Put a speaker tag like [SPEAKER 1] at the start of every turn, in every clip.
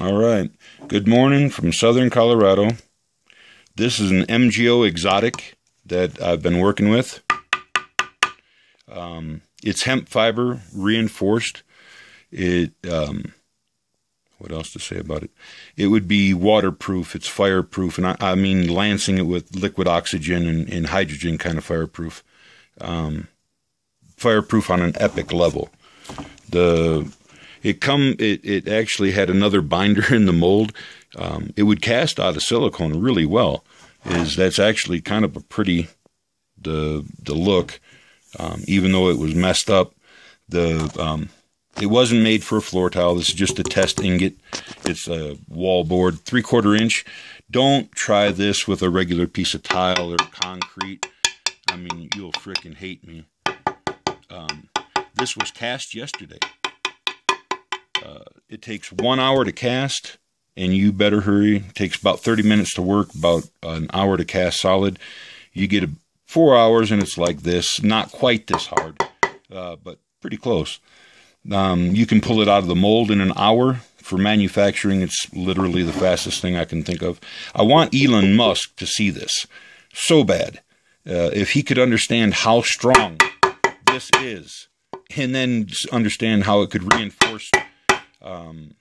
[SPEAKER 1] All right. Good morning from southern Colorado. This is an MGO exotic that I've been working with. Um, it's hemp fiber reinforced. It um, what else to say about it? It would be waterproof. It's fireproof, and I, I mean lancing it with liquid oxygen and, and hydrogen kind of fireproof. Um, fireproof on an epic level. The it come it, it actually had another binder in the mold. Um, it would cast out of silicone really well. Is that's actually kind of a pretty the the look, um, even though it was messed up. The um, it wasn't made for a floor tile. This is just a test ingot. It's a wall board, three quarter inch. Don't try this with a regular piece of tile or concrete. I mean, you'll freaking hate me. Um, this was cast yesterday. Uh, it takes one hour to cast, and you better hurry. It takes about 30 minutes to work, about an hour to cast solid. You get a, four hours, and it's like this. Not quite this hard, uh, but pretty close. Um, you can pull it out of the mold in an hour. For manufacturing, it's literally the fastest thing I can think of. I want Elon Musk to see this so bad. Uh, if he could understand how strong this is, and then understand how it could reinforce um,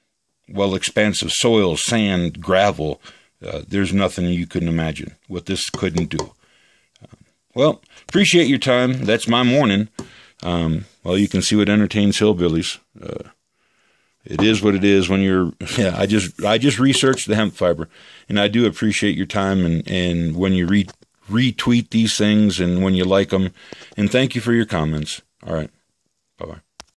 [SPEAKER 1] well expansive soil, sand, gravel, uh, there's nothing you couldn't imagine what this couldn't do. Um, well, appreciate your time. That's my morning. Um, well, you can see what entertains hillbillies. Uh, it is what it is when you're. Yeah, I just I just researched the hemp fiber, and I do appreciate your time and and when you re, retweet these things and when you like them, and thank you for your comments. All right, bye bye.